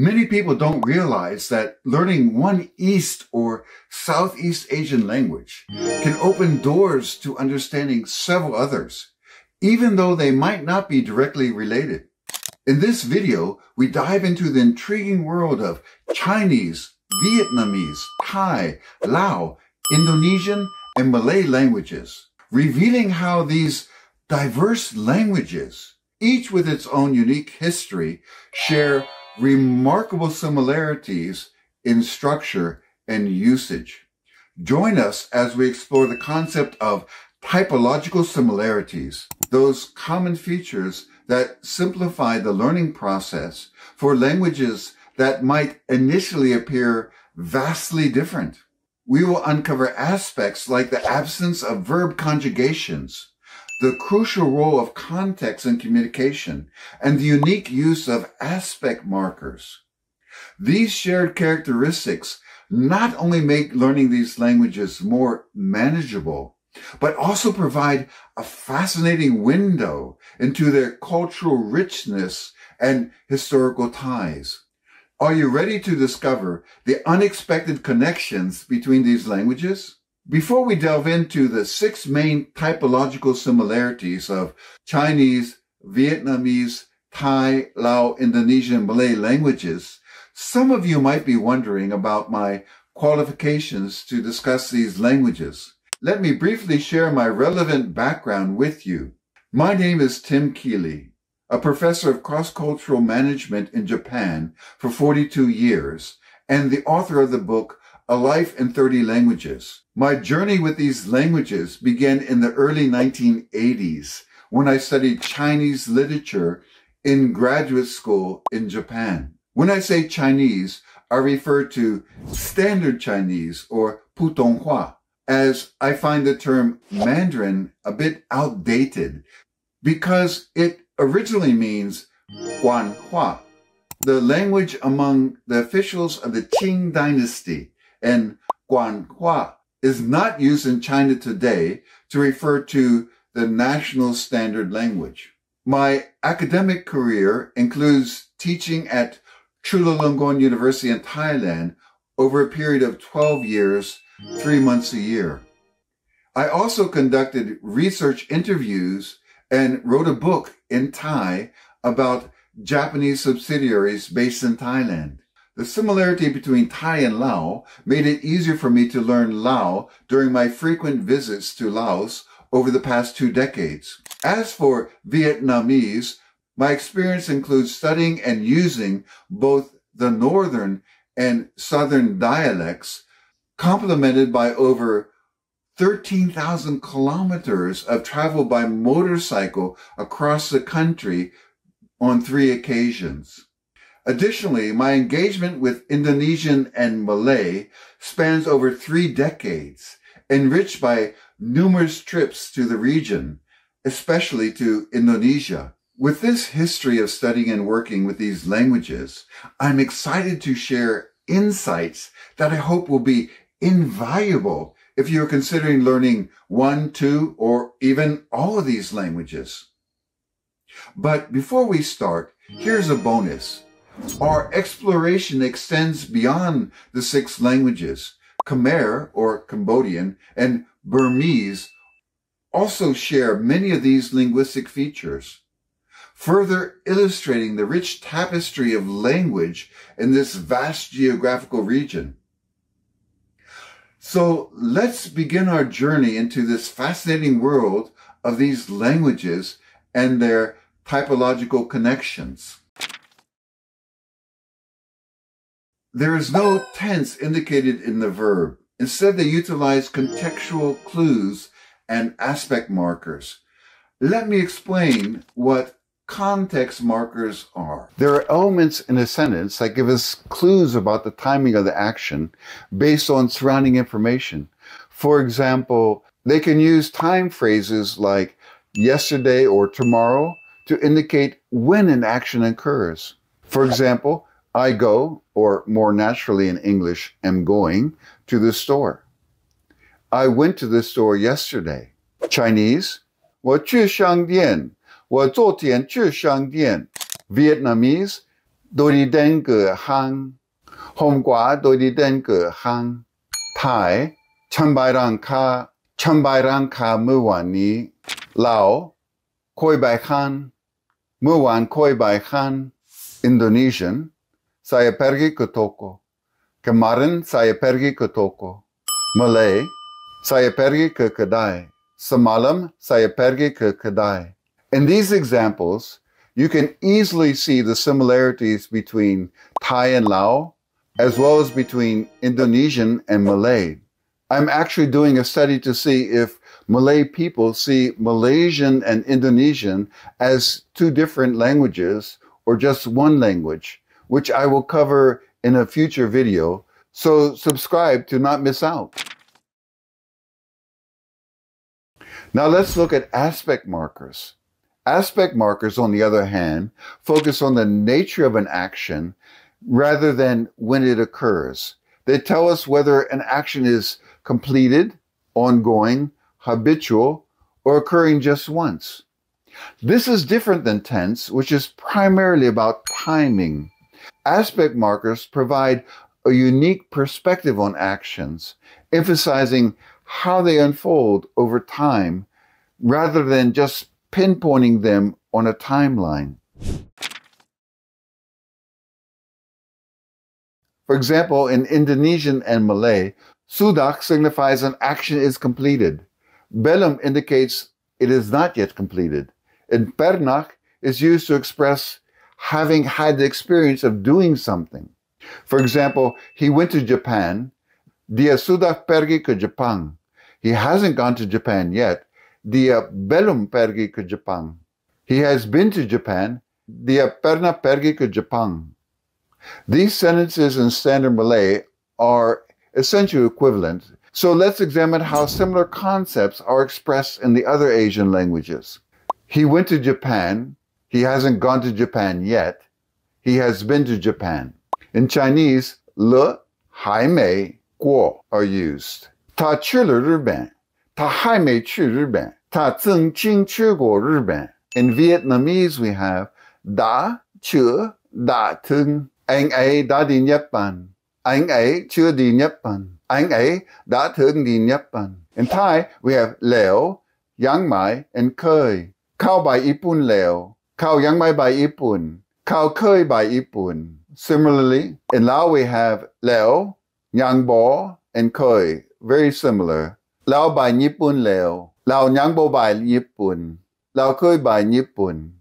Many people don't realize that learning one East or Southeast Asian language can open doors to understanding several others, even though they might not be directly related. In this video, we dive into the intriguing world of Chinese, Vietnamese, Thai, Lao, Indonesian, and Malay languages, revealing how these diverse languages, each with its own unique history, share remarkable similarities in structure and usage. Join us as we explore the concept of typological similarities, those common features that simplify the learning process for languages that might initially appear vastly different. We will uncover aspects like the absence of verb conjugations, the crucial role of context in communication, and the unique use of aspect markers. These shared characteristics not only make learning these languages more manageable, but also provide a fascinating window into their cultural richness and historical ties. Are you ready to discover the unexpected connections between these languages? Before we delve into the six main typological similarities of Chinese, Vietnamese, Thai, Lao, Indonesian, Malay languages, some of you might be wondering about my qualifications to discuss these languages. Let me briefly share my relevant background with you. My name is Tim Keeley, a professor of cross-cultural management in Japan for 42 years and the author of the book a Life in 30 Languages. My journey with these languages began in the early 1980s when I studied Chinese literature in graduate school in Japan. When I say Chinese, I refer to Standard Chinese or Putonghua, as I find the term Mandarin a bit outdated because it originally means Guanhua, the language among the officials of the Qing dynasty and Guanhua is not used in China today to refer to the national standard language. My academic career includes teaching at Chulalongkorn University in Thailand over a period of 12 years, three months a year. I also conducted research interviews and wrote a book in Thai about Japanese subsidiaries based in Thailand. The similarity between Thai and Lao made it easier for me to learn Lao during my frequent visits to Laos over the past two decades. As for Vietnamese, my experience includes studying and using both the northern and southern dialects, complemented by over 13,000 kilometers of travel by motorcycle across the country on three occasions. Additionally, my engagement with Indonesian and Malay spans over three decades, enriched by numerous trips to the region, especially to Indonesia. With this history of studying and working with these languages, I'm excited to share insights that I hope will be invaluable if you're considering learning one, two, or even all of these languages. But before we start, here's a bonus. Our exploration extends beyond the six languages. Khmer, or Cambodian, and Burmese also share many of these linguistic features, further illustrating the rich tapestry of language in this vast geographical region. So let's begin our journey into this fascinating world of these languages and their typological connections. There is no tense indicated in the verb. Instead, they utilize contextual clues and aspect markers. Let me explain what context markers are. There are elements in a sentence that give us clues about the timing of the action based on surrounding information. For example, they can use time phrases like yesterday or tomorrow to indicate when an action occurs. For example, I go, or more naturally in English, am going to the store. I went to the store yesterday. Chinese, 我去商店,我昨天去商店. Vietnamese, tôi đi đến cửa hàng. Hôm qua tôi đi đến cửa hàng. Thái, chăm bài rang ca, chăm bài rang ca mưa hoàn ní. Lao, koi bài khan, mưa hoàn koi bài khan. Indonesian, saya pergi ke toko. Kemarin saya pergi ke toko. Malay, saya pergi ke kedai. Semalam saya pergi ke kedai. In these examples, you can easily see the similarities between Thai and Lao, as well as between Indonesian and Malay. I'm actually doing a study to see if Malay people see Malaysian and Indonesian as two different languages or just one language, which I will cover in a future video. So subscribe to not miss out. Now let's look at aspect markers. Aspect markers, on the other hand, focus on the nature of an action rather than when it occurs. They tell us whether an action is completed, ongoing, habitual, or occurring just once. This is different than tense, which is primarily about timing. Aspect markers provide a unique perspective on actions, emphasizing how they unfold over time rather than just pinpointing them on a timeline. For example, in Indonesian and Malay, sudah signifies an action is completed. Belum indicates it is not yet completed. And pernah is used to express having had the experience of doing something. For example, he went to Japan. Dia sudah pergi ke Jepang. He hasn't gone to Japan yet, dia uh, belum pergi ke Jepang. He has been to Japan. Dia uh, pernah pergi ke Jepang. These sentences in Standard Malay are essentially equivalent. So let's examine how similar concepts are expressed in the other Asian languages. He went to Japan. He hasn't gone to Japan yet. He has been to Japan. In Chinese, le, hai mei, guo are used. Ta chu le Riben. Ta hai mei chu Riben. Ta zeng jing chu guo Riben. In Vietnamese, we have da chu da tung. Anh ấy da di Nhật Bản. Anh ấy chưa đi Nhật Anh ấy đã thường. In Thai, we have leo, yang mai, and khơi. Kao bài ipun leo by Ipun, Kaokui by Ipun. Similarly, in Lao we have lao yang bo and kui. very similar. Lao by Nippon lao Lao Nyangbo by Nippon, Lao kui by Nippon.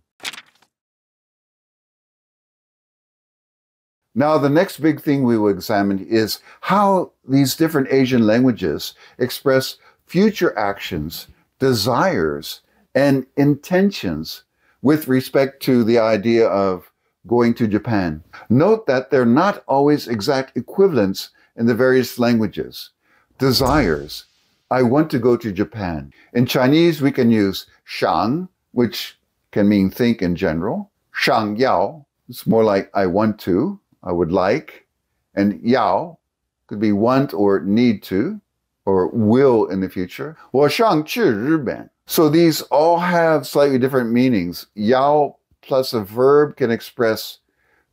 Now, the next big thing we will examine is how these different Asian languages express future actions, desires, and intentions with respect to the idea of going to Japan. Note that they're not always exact equivalents in the various languages. Desires, I want to go to Japan. In Chinese, we can use shang, which can mean think in general. Shang yao, it's more like I want to, I would like. And yao could be want or need to, or will in the future. Well, shang Riben. So these all have slightly different meanings. Yao plus a verb can express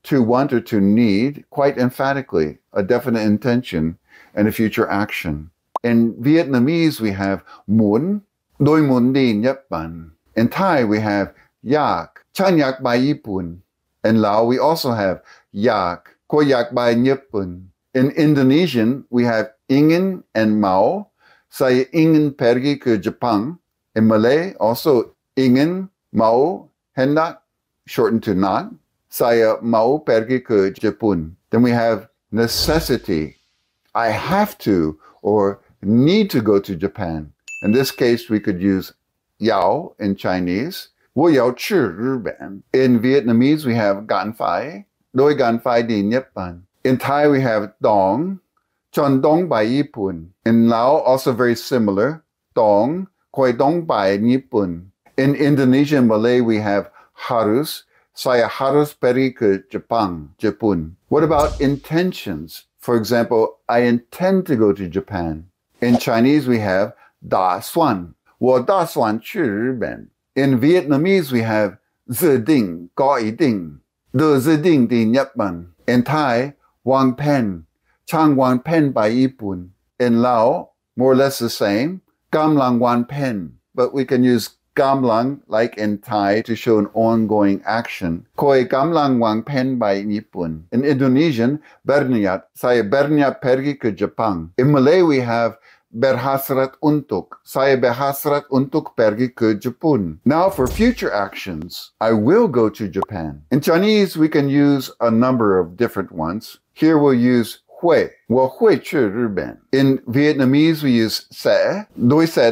to want or to need quite emphatically, a definite intention and a future action. In Vietnamese, we have muốn, đôi muốn đi Nhật Bản. In Thai, we have yak, chan yak by Yipun. In Lao, we also have yak, ko yak by Nyipun. In Indonesian, we have ingin and mau. Saya ingin pergi ke Jepang. In Malay, also ingin mau hendak, shortened to not. Saya mau pergi ke Jepun. Then we have necessity. I have to or need to go to Japan. In this case, we could use yao in Chinese. Wo yao chi Riben. In Vietnamese, we have gan fai. Doi gan fai di Nippon. In Thai, we have dong. Chon dong bai yipun. In Lao, also very similar. Dong Koi dong bai nipun. In Indonesian and Malay, we have harus. Saya harus pergi ke Jepang, Jepun. What about intentions? For example, I intend to go to Japan. In Chinese, we have da suan. 我打算去日本. In Vietnamese, we have 自定,搞一定. the ziding di Japan. In Thai, Wang Pen, Chang Wang Pen by Ipun. In Lao, more or less the same, Gamlang Wang Pen. But we can use Gamlang, like in Thai, to show an ongoing action. Koi Gamlang Wang Pen by Nipun. In Indonesian, Berniat, saya berniat pergi ke Jepang. In Malay, we have berhasrat untuk. Saya berhasrat untuk pergi ke Jepun. Now for future actions, I will go to Japan. In Chinese, we can use a number of different ones. Here we'll use 会，我会去日本。In Vietnamese, we use sẽ. Doi sẽ.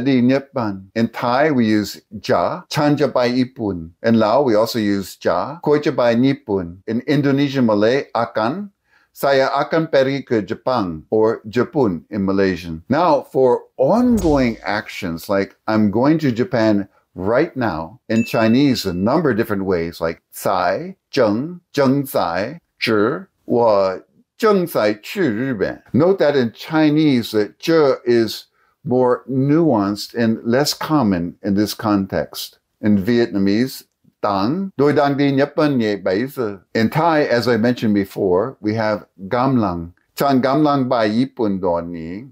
In Thai, we use ja. Chan ja bai Ipun. In Lao, we also use ja. Koi ja bai In Indonesian Malay, akan. Saya akan pergi ke Jepang or Jepun in Malaysian. Now, for ongoing actions like I'm going to Japan right now in Chinese a number of different ways like sai, zheng, zheng zai, zhi, 我 Note that in Chinese, that zhe is more nuanced and less common in this context. In Vietnamese, dang. In Thai, as I mentioned before, we have gamlang, chan gamlang bai.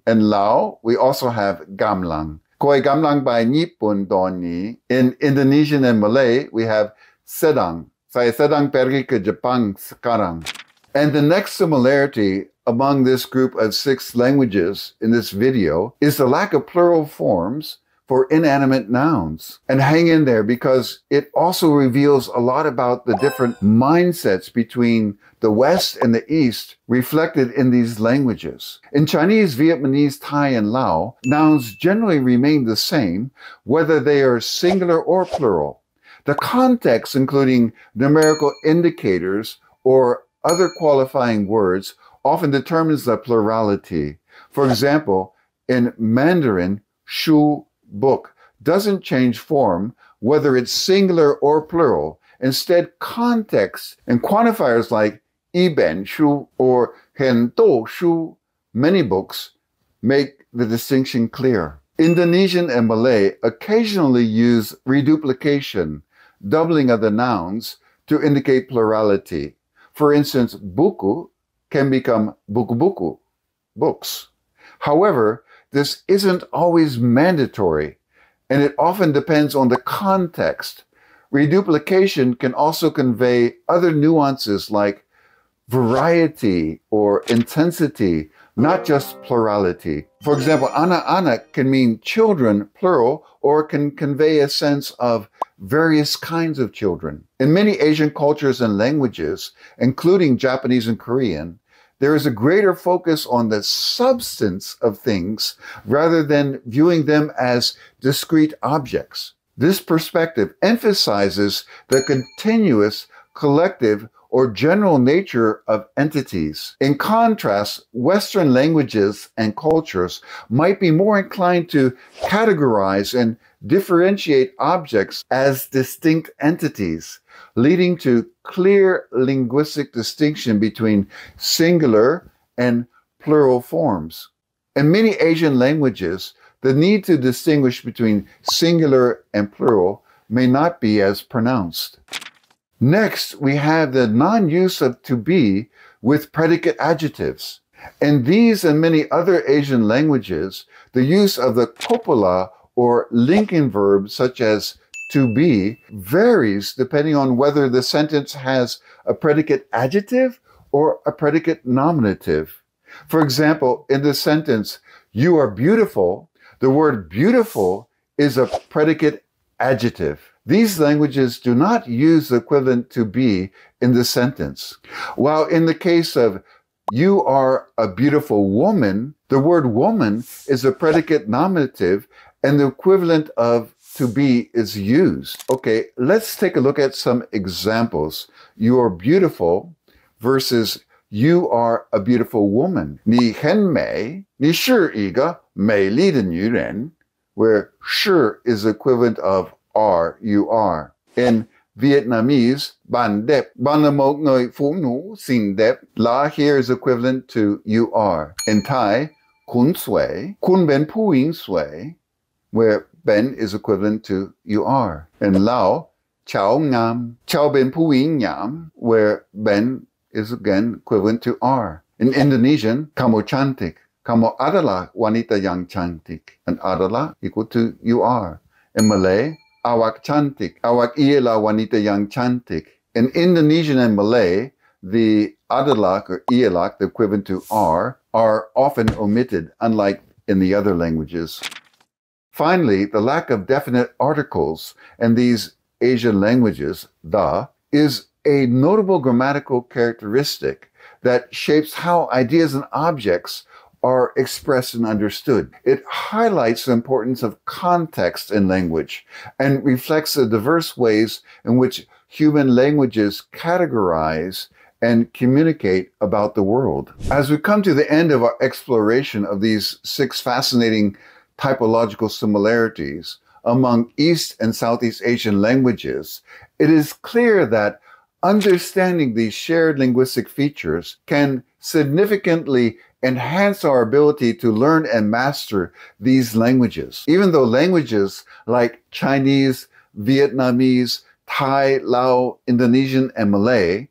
In Lao, we also have gamlang. Koi gamlang bai. In Indonesian and Malay, we have sedang. Saya sedang pergi ke Jepang sekarang. And the next similarity among this group of six languages in this video is the lack of plural forms for inanimate nouns. And hang in there because it also reveals a lot about the different mindsets between the West and the East reflected in these languages. In Chinese, Vietnamese, Thai, and Lao, nouns generally remain the same, whether they are singular or plural. The context, including numerical indicators or other qualifying words often determines the plurality. For example, in Mandarin, shu book doesn't change form whether it's singular or plural. Instead, context and quantifiers like iben shu or hen shu, many books, make the distinction clear. Indonesian and Malay occasionally use reduplication, doubling of the nouns, to indicate plurality. For instance, buku can become buku buku, books. However, this isn't always mandatory, and it often depends on the context. Reduplication can also convey other nuances like variety or intensity, not just plurality. For example, anak-anak can mean children, plural, or can convey a sense of various kinds of children. In many Asian cultures and languages, including Japanese and Korean, there is a greater focus on the substance of things rather than viewing them as discrete objects. This perspective emphasizes the continuous, collective, or general nature of entities. In contrast, Western languages and cultures might be more inclined to categorize and differentiate objects as distinct entities, leading to clear linguistic distinction between singular and plural forms. In many Asian languages, the need to distinguish between singular and plural may not be as pronounced. Next, we have the non-use of to be with predicate adjectives. In these and many other Asian languages, the use of the copula or linking verb such as to be varies depending on whether the sentence has a predicate adjective or a predicate nominative. For example, in the sentence, you are beautiful, the word beautiful is a predicate adjective. These languages do not use the equivalent to be in the sentence. While in the case of you are a beautiful woman, the word woman is a predicate nominative and the equivalent of to be is used. Okay, let's take a look at some examples. You are beautiful versus you are a beautiful woman. 你很美,你是一个美丽的女人, where 是 is equivalent of are, you are. In Vietnamese, ban đẹp, ban là một người phụ nữ xinh đẹp. La here is equivalent to you are. In Thai, kun sui, kun ben puing sui, where ben is equivalent to you are. In Lao, Chao Ngam. Chao Ben Pui Nyam, where Ben is again equivalent to are. In Indonesian, Kamu Cantik. Kamu adalah wanita yang cantik. And adalah equal to you are. In Malay, awak cantik. Awak ialah wanita yang cantik. In Indonesian and Malay, the adalah or ialah, the equivalent to are, are often omitted, unlike in the other languages. Finally, the lack of definite articles in these Asian languages, the, is a notable grammatical characteristic that shapes how ideas and objects are expressed and understood. It highlights the importance of context in language and reflects the diverse ways in which human languages categorize and communicate about the world. As we come to the end of our exploration of these six fascinating typological similarities among East and Southeast Asian languages, it is clear that understanding these shared linguistic features can significantly enhance our ability to learn and master these languages. Even though languages like Chinese, Vietnamese, Thai, Lao, Indonesian, and Malay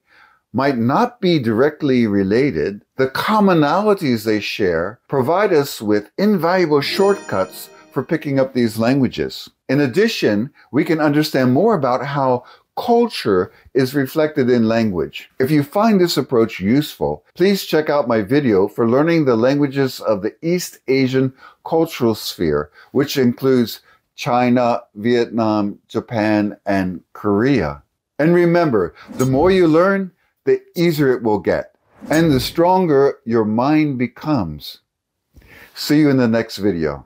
might not be directly related, the commonalities they share provide us with invaluable shortcuts for picking up these languages. In addition, we can understand more about how culture is reflected in language. If you find this approach useful, please check out my video for learning the languages of the East Asian cultural sphere, which includes China, Vietnam, Japan, and Korea. And remember, the more you learn, the easier it will get and the stronger your mind becomes. See you in the next video.